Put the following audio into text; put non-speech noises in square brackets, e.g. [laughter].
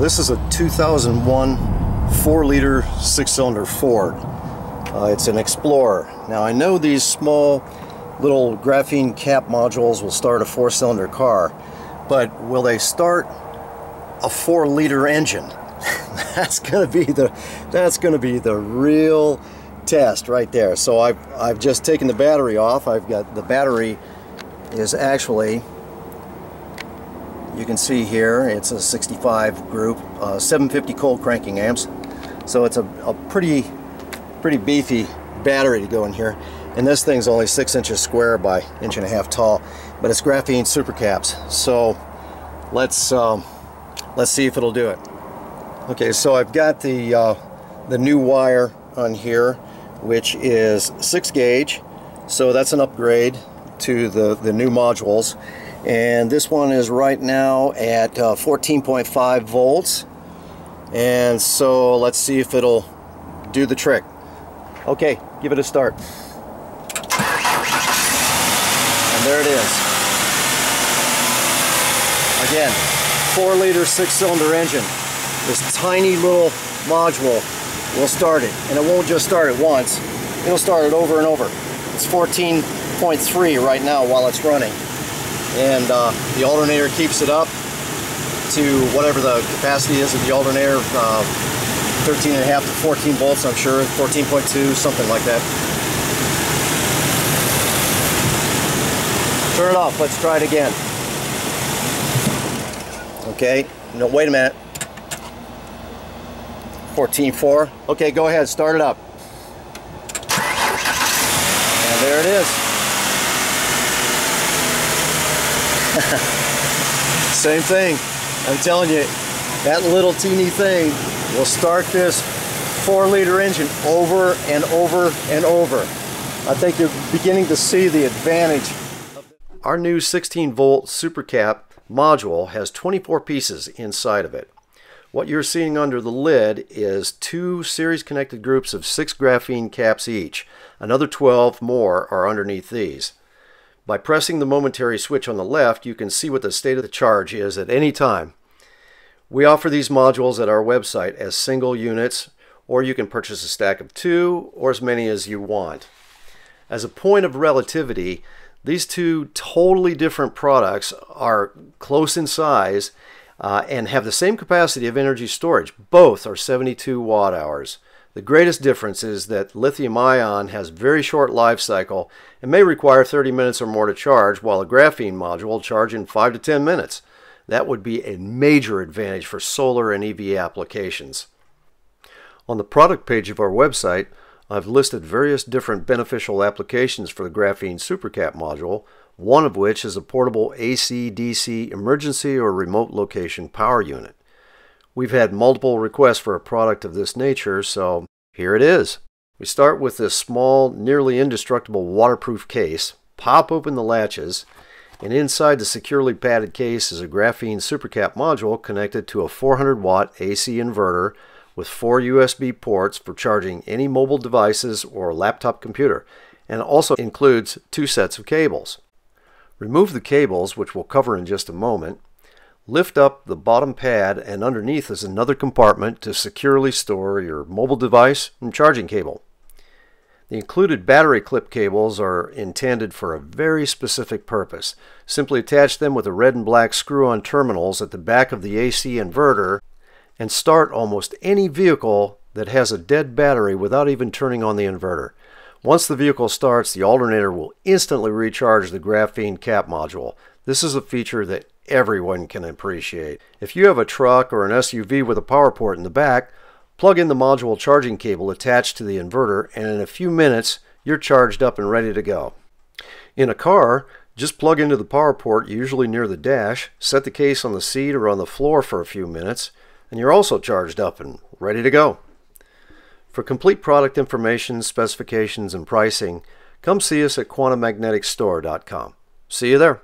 this is a 2001 4 liter 6 cylinder Ford. Uh, it's an Explorer. Now I know these small little graphene cap modules will start a 4 cylinder car, but will they start a 4 liter engine? [laughs] that's gonna be the that's gonna be the real test right there. So I've, I've just taken the battery off. I've got the battery is actually you can see here it's a 65 group uh, 750 cold cranking amps. So it's a, a pretty pretty beefy battery to go in here. And this thing's only six inches square by inch and a half tall but it's graphene supercaps so let's um, let's see if it'll do it. Okay so I've got the uh, the new wire on here which is six gauge. So that's an upgrade to the the new modules and this one is right now at 14.5 uh, volts. And so let's see if it'll do the trick. Okay give it a start. And there it is. Again four liter six cylinder engine. This tiny little module will start it. And it won't just start it once. It'll start it over and over. It's 14.3 right now while it's running and uh, the alternator keeps it up to whatever the capacity is of the alternator uh, 13 and a half to 14 volts I'm sure 14.2 something like that. Turn it off let's try it again. Okay no wait a minute. 14.4 okay go ahead start it up. And there it is [laughs] Same thing. I'm telling you, that little teeny thing will start this four liter engine over and over and over. I think you're beginning to see the advantage. Our new 16 volt supercap module has 24 pieces inside of it. What you're seeing under the lid is two series connected groups of six graphene caps each. Another 12 more are underneath these. By pressing the momentary switch on the left, you can see what the state of the charge is at any time. We offer these modules at our website as single units, or you can purchase a stack of two, or as many as you want. As a point of relativity, these two totally different products are close in size uh, and have the same capacity of energy storage. Both are 72 watt hours. The greatest difference is that lithium ion has very short life cycle and may require 30 minutes or more to charge, while a graphene module will charge in 5 to 10 minutes. That would be a major advantage for solar and EV applications. On the product page of our website, I've listed various different beneficial applications for the graphene supercap module, one of which is a portable AC-DC emergency or remote location power unit. We've had multiple requests for a product of this nature, so here it is. We start with this small, nearly indestructible waterproof case, pop open the latches, and inside the securely padded case is a graphene supercap module connected to a 400 watt AC inverter with four USB ports for charging any mobile devices or laptop computer, and also includes two sets of cables. Remove the cables, which we'll cover in just a moment, Lift up the bottom pad and underneath is another compartment to securely store your mobile device and charging cable. The included battery clip cables are intended for a very specific purpose. Simply attach them with the red and black screw-on terminals at the back of the AC inverter and start almost any vehicle that has a dead battery without even turning on the inverter. Once the vehicle starts, the alternator will instantly recharge the graphene cap module. This is a feature that everyone can appreciate. If you have a truck or an SUV with a power port in the back, plug in the module charging cable attached to the inverter and in a few minutes you're charged up and ready to go. In a car, just plug into the power port usually near the dash, set the case on the seat or on the floor for a few minutes, and you're also charged up and ready to go. For complete product information, specifications, and pricing, come see us at quantamagneticstore.com. See you there.